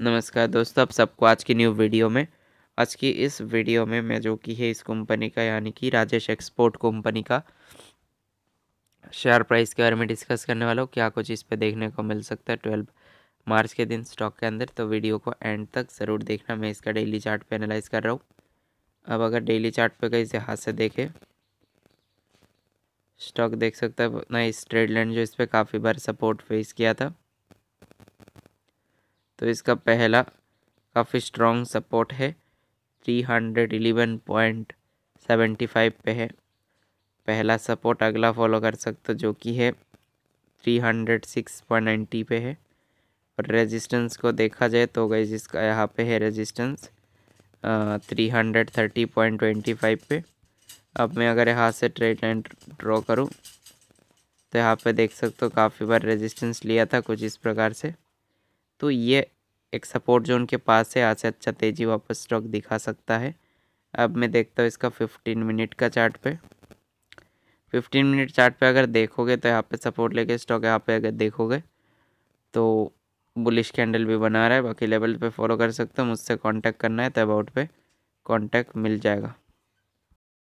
नमस्कार दोस्तों, आप सबको आज की न्यू वीडियो में। आज की इस वीडियो में मैं जो कि है इस कंपनी का, यानी कि राजेश एक्सपोर्ट कंपनी का शेयर प्राइस के बारे में डिस्कस करने वाला हूँ। क्या कुछ इस पर देखने को मिल सकता है? ट्वेल्व मार्च के दिन स्टॉक के अंदर। तो वीडियो को एंड तक ज़रूर देखना। मैं इसका डेली चार्ट एनालाइज कर रहा हूँ। अब अगर डेली चार्ट पे कहीं से हाथ से देखे स्टॉक देख सकता है। ना इस ट्रेड लाइन जो इस पर काफ़ी बार सपोर्ट फेस किया था। तो इसका पहला काफ़ी स्ट्रॉन्ग सपोर्ट है। Three hundred eleven point seventy five पे है। पहला सपोर्ट अगला फॉलो कर सकते जो कि है three hundred six point ninety पे है। और रेजिस्टेंस को देखा जाए तो गई जिसका यहाँ पे है resistance three hundred thirty point twenty five पे। अब मैं अगर यहाँ से ट्रेड लाइन ड्रॉ करूँ तो यहाँ पे देख सकते हो काफ़ी बार रेजिस्टेंस लिया था कुछ इस प्रकार से। तो ये एक सपोर्ट जोन के पास है, आज से अच्छा तेज़ी वापस स्टॉक दिखा सकता है। अब मैं देखता हूँ इसका फिफ्टीन मिनट का चार्ट पे। फिफ्टीन मिनट चार्ट पे अगर देखोगे तो यहाँ पे सपोर्ट लेके स्टॉक यहाँ पे अगर देखोगे तो बुलिश कैंडल भी बना रहा है, बाकी लेवल पे फॉलो कर सकते हो, मुझसे कांटेक्ट करना है तो अबाउट पे कांटेक्ट मिल जाएगा।